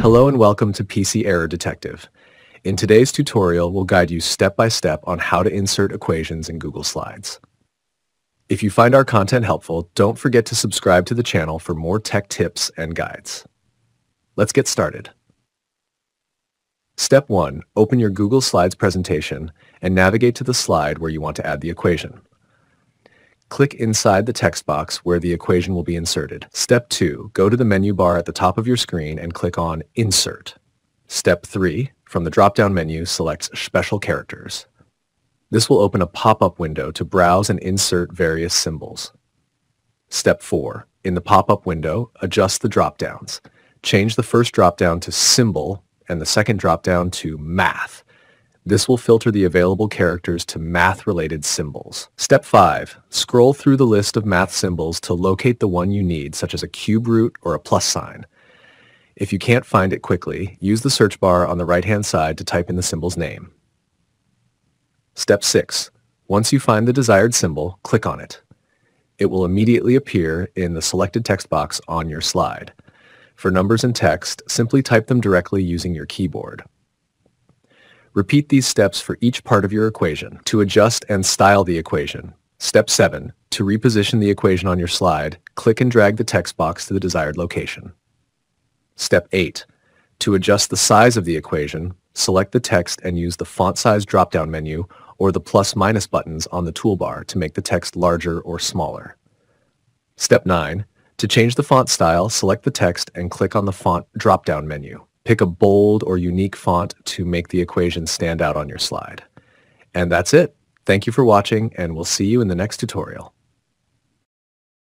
Hello and welcome to PC Error Detective. In today's tutorial, we'll guide you step by step on how to insert equations in Google Slides. If you find our content helpful, don't forget to subscribe to the channel for more tech tips and guides. Let's get started. Step 1. Open your Google Slides presentation and navigate to the slide where you want to add the equation. Click inside the text box where the equation will be inserted. Step 2. Go to the menu bar at the top of your screen and click on Insert. Step 3. From the drop-down menu, select Special Characters. This will open a pop-up window to browse and insert various symbols. Step 4. In the pop-up window, adjust the drop-downs. Change the first drop-down to Symbol and the second drop-down to Math. This will filter the available characters to math-related symbols. Step 5. Scroll through the list of math symbols to locate the one you need, such as a cube root or a plus sign. If you can't find it quickly, use the search bar on the right-hand side to type in the symbol's name. Step 6. Once you find the desired symbol, click on it. It will immediately appear in the selected text box on your slide. For numbers and text, simply type them directly using your keyboard. Repeat these steps for each part of your equation. To adjust and style the equation, Step 7. To reposition the equation on your slide, click and drag the text box to the desired location. Step 8. To adjust the size of the equation, select the text and use the font size drop-down menu or the plus minus buttons on the toolbar to make the text larger or smaller. Step 9. To change the font style, select the text and click on the font drop-down menu. Pick a bold or unique font to make the equation stand out on your slide. And that's it. Thank you for watching, and we'll see you in the next tutorial.